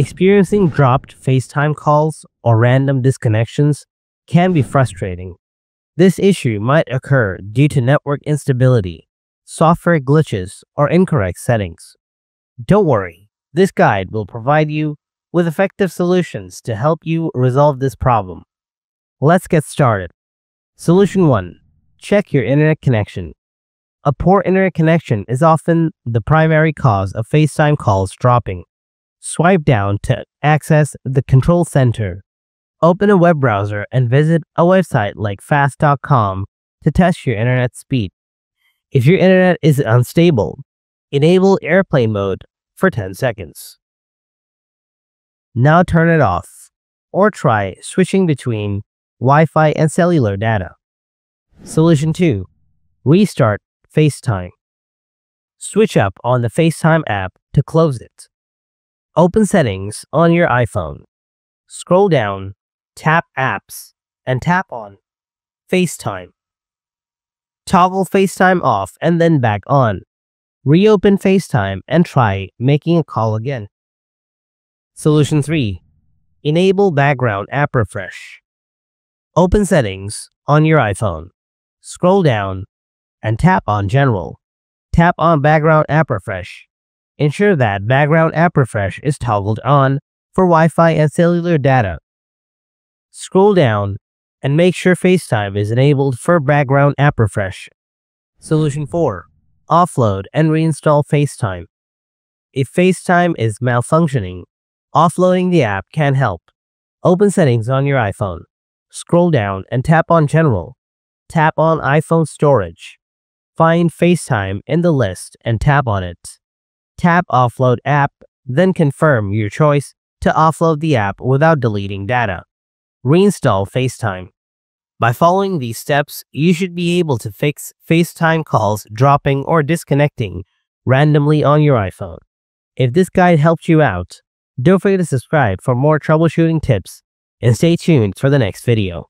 Experiencing dropped FaceTime calls or random disconnections can be frustrating. This issue might occur due to network instability, software glitches, or incorrect settings. Don't worry, this guide will provide you with effective solutions to help you resolve this problem. Let's get started. Solution 1. Check your internet connection. A poor internet connection is often the primary cause of FaceTime calls dropping. Swipe down to access the control center. Open a web browser and visit a website like fast.com to test your internet speed. If your internet is unstable, enable airplane mode for 10 seconds. Now turn it off, or try switching between Wi-Fi and cellular data. Solution 2. Restart FaceTime. Switch up on the FaceTime app to close it. Open Settings on your iPhone. Scroll down, tap Apps, and tap on FaceTime. Toggle FaceTime off and then back on. Reopen FaceTime and try making a call again. Solution 3. Enable background app refresh. Open Settings on your iPhone. Scroll down and tap on General. Tap on Background App Refresh Ensure that background app refresh is toggled on for Wi-Fi and cellular data. Scroll down and make sure FaceTime is enabled for background app refresh. Solution 4. Offload and reinstall FaceTime. If FaceTime is malfunctioning, offloading the app can help. Open Settings on your iPhone. Scroll down and tap on General. Tap on iPhone Storage. Find FaceTime in the list and tap on it. Tap Offload App, then confirm your choice to offload the app without deleting data. Reinstall FaceTime. By following these steps, you should be able to fix FaceTime calls dropping or disconnecting randomly on your iPhone. If this guide helped you out, don't forget to subscribe for more troubleshooting tips and stay tuned for the next video.